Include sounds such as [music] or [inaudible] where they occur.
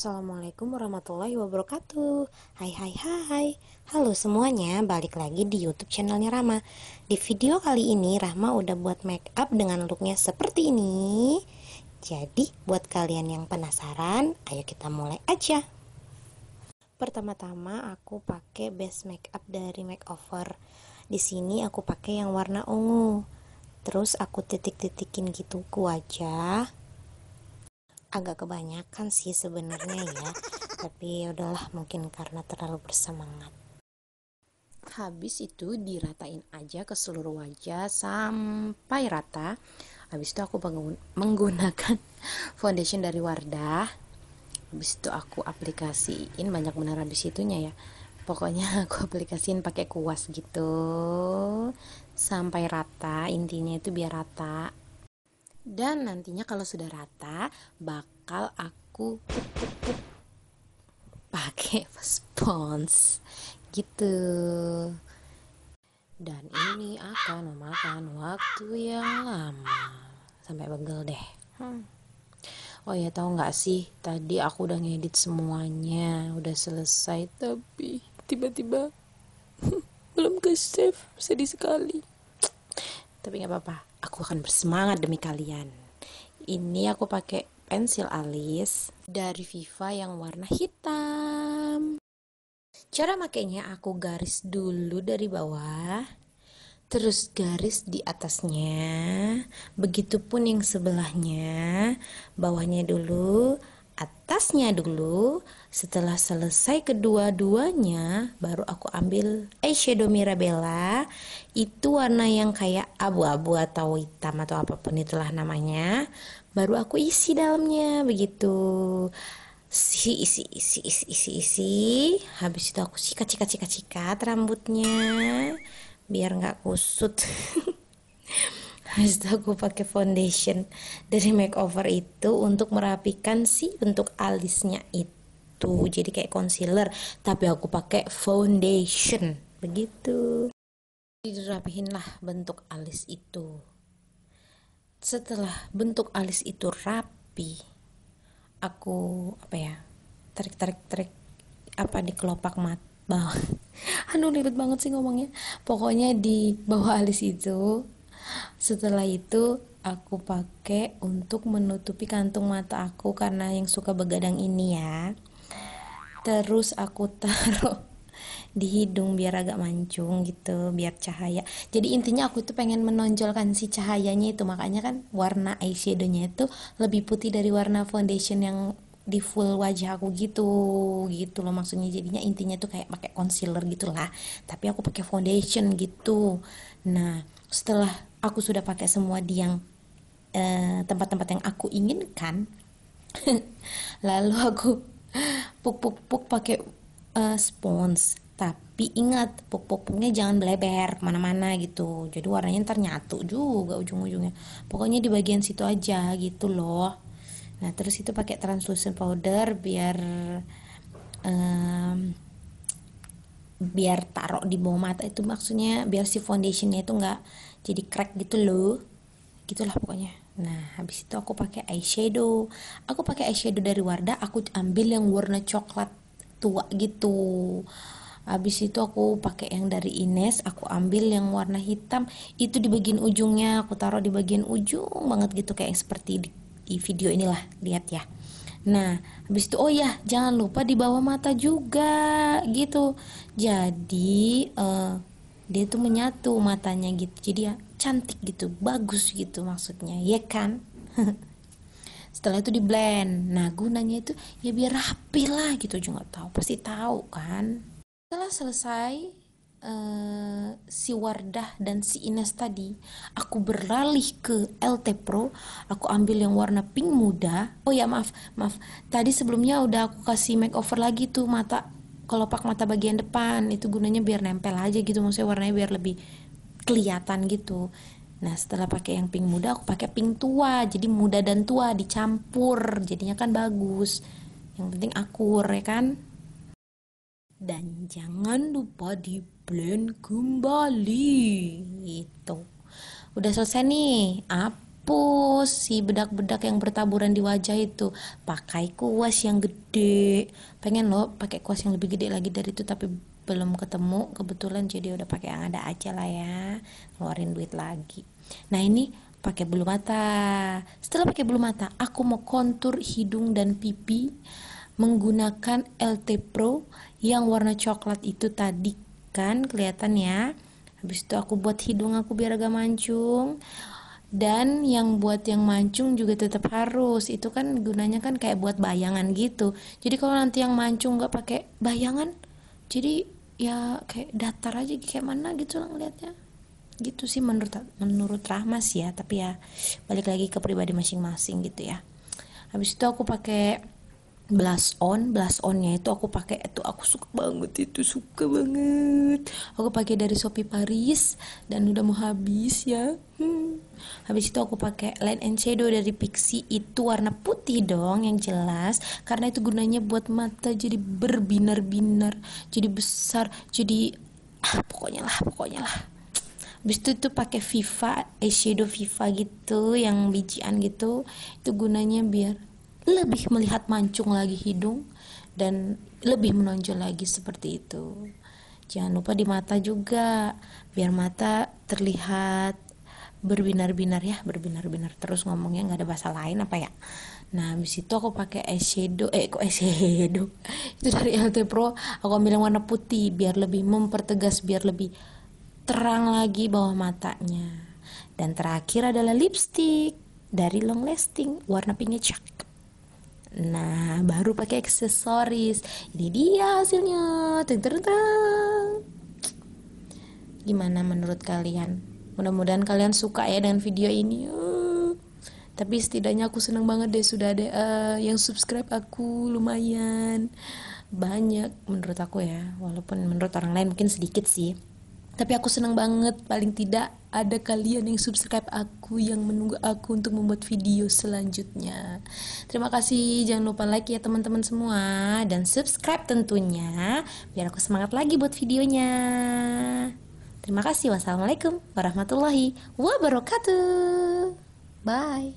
Assalamualaikum warahmatullahi wabarakatuh. Hai hai hai. Halo semuanya, balik lagi di youtube channelnya Rama. Di video kali ini Rahma udah buat make up dengan looknya seperti ini. Jadi buat kalian yang penasaran, ayo kita mulai aja. Pertama-tama aku pakai base make up dari makeover. Di sini aku pakai yang warna ungu. Terus aku titik-titikin gitu ke wajah agak kebanyakan sih sebenarnya ya. Tapi udahlah mungkin karena terlalu bersemangat. Habis itu diratain aja ke seluruh wajah sampai rata. Habis itu aku menggunakan [laughs] foundation dari Wardah. Habis itu aku aplikasiin banyak benar habis itunya ya. Pokoknya [laughs] aku aplikasiin pakai kuas gitu. Sampai rata intinya itu biar rata dan nantinya kalau sudah rata bakal aku pakai [laughs] spons. Gitu. Dan ini akan memakan waktu yang lama. Sampai begel deh. Hmm. oh ya tahu nggak sih? Tadi aku udah ngedit semuanya. Udah selesai tapi tiba-tiba [laughs] belum ke save sedih sekali. Tapi nggak apa-apa aku akan bersemangat demi kalian. Ini aku pakai pensil alis dari Viva yang warna hitam. Cara makainya aku garis dulu dari bawah terus garis di atasnya. Begitupun yang sebelahnya bawahnya dulu atasnya dulu. Setelah selesai kedua-duanya baru aku ambil eyeshadow Mirabella. Itu warna yang kayak abu-abu atau hitam atau apa pun itulah namanya. Baru aku isi dalamnya begitu. Isi isi isi isi isi isi. Habis itu aku sikat sikat sikat sikat rambutnya. Biar nggak kusut [laughs] Habis itu aku pakai foundation dari makeover itu untuk merapikan si bentuk alisnya itu. Jadi kayak concealer, tapi aku pakai foundation. Begitu. Dirapihin lah bentuk alis itu. Setelah bentuk alis itu rapi, aku apa ya? Tarik-tarik-tarik apa di kelopak mata bawah. [laughs] Aduh ribet banget sih ngomongnya. Pokoknya di bawah alis itu setelah itu aku pakai untuk menutupi kantung mata aku karena yang suka begadang ini ya. Terus aku taruh [laughs] di hidung biar agak mancung gitu biar cahaya. Jadi intinya aku itu pengen menonjolkan si cahayanya itu. Makanya kan warna eyeshadownya itu lebih putih dari warna foundation yang di full wajah aku gitu gitu loh maksudnya. Jadinya intinya tuh kayak pakai concealer gitulah. Tapi aku pakai foundation gitu. Nah setelah aku sudah pakai semua di yang eh, tempat-tempat uh, yang aku inginkan. [laughs] Lalu aku puk puk puk pakai uh, spons. Tapi ingat puk puk puknya jangan beleber ke mana-mana gitu. Jadi warnanya ntar nyatu juga ujung-ujungnya. Pokoknya di bagian situ aja gitu loh. Nah terus itu pakai translucent powder biar um, biar taruh di bawah mata itu maksudnya biar si foundationnya itu nggak jadi crack gitu loh. Gitulah pokoknya. Nah habis itu aku pakai eyeshadow. Aku pakai eyeshadow dari Wardah aku ambil yang warna coklat tua gitu. Habis itu aku pakai yang dari Ines aku ambil yang warna hitam. Itu di bagian ujungnya aku taruh di bagian ujung banget gitu kayak seperti di, di video inilah. Lihat ya Nah, habis itu oh ya, jangan lupa di bawah mata juga gitu. Jadi uh, dia tuh menyatu matanya gitu. Jadi ya cantik gitu, bagus gitu maksudnya, ya kan? [laughs] Setelah itu di blend. Nah, gunanya itu ya biar rapi lah gitu juga tahu, pasti tahu kan. Setelah selesai uh, si Wardah dan si Ines tadi, aku beralih ke LT Pro. Aku ambil yang warna pink muda. Oh ya maaf, maaf. Tadi sebelumnya udah aku kasih makeover lagi tuh mata kelopak mata bagian depan. Itu gunanya biar nempel aja gitu, maksudnya warnanya biar lebih kelihatan gitu. Nah setelah pakai yang pink muda, aku pakai pink tua. Jadi muda dan tua dicampur, jadinya kan bagus. Yang penting akur ya kan dan jangan lupa di blend kembali. Itu udah selesai nih. Hapus si bedak-bedak yang bertaburan di wajah itu. Pakai kuas yang gede. Pengen lo pakai kuas yang lebih gede lagi dari itu tapi belum ketemu. Kebetulan jadi udah pakai yang ada aja lah ya. Keluarin duit lagi. Nah ini pakai bulu mata. Setelah pakai bulu mata aku mau kontur hidung dan pipi menggunakan LT Pro yang warna coklat itu tadi kan? Kelihatan ya? Habis itu aku buat hidung aku biar agak mancung. Dan yang buat yang mancung juga tetap harus. Itu kan gunanya kan kayak buat bayangan gitu. Jadi kalau nanti yang mancung nggak pakai bayangan jadi ya kayak datar aja kayak mana gitu lah ngeliatnya. Gitu sih menurut menurut Rahmas ya tapi ya balik lagi ke pribadi masing-masing gitu ya. Habis itu aku pakai blush on blush onnya itu aku pakai itu aku suka banget itu suka banget. Aku pakai dari Shopee Paris dan udah mau habis ya. Hmm. habis itu aku pakai line and shadow dari Pixi itu warna putih dong yang jelas. Karena itu gunanya buat mata jadi berbinar-binar jadi besar jadi ah, pokoknya lah pokoknya lah. Habis itu tuh pakai Viva eyeshadow Viva gitu yang bijian gitu. Itu gunanya biar lebih melihat mancung lagi hidung dan lebih menonjol lagi seperti itu. Jangan lupa di mata juga biar mata terlihat berbinar-binar ya berbinar-binar. Terus ngomongnya nggak ada bahasa lain apa ya? Nah habis itu aku pakai eyeshadow eh kok eyeshadow? [laughs] Itu dari LT Pro. Aku ambil yang warna putih biar lebih mempertegas biar lebih terang lagi bawah matanya. Dan terakhir adalah lipstick dari long lasting warna pinknya cakep Nah, baru pakai aksesoris. Ini dia hasilnya. Teng teng teng. Gimana menurut kalian? Mudah-mudahan kalian suka ya dengan video ini. Uh, tapi setidaknya aku seneng banget deh sudah ada uh, yang subscribe aku lumayan banyak menurut aku ya. Walaupun menurut orang lain mungkin sedikit sih tapi aku senang banget paling tidak ada kalian yang subscribe aku yang menunggu aku untuk membuat video selanjutnya. Terima kasih jangan lupa like ya teman-teman semua. Dan subscribe tentunya biar aku semangat lagi buat videonya. Terima kasih wassalamualaikum warahmatullahi wabarakatuh. Bye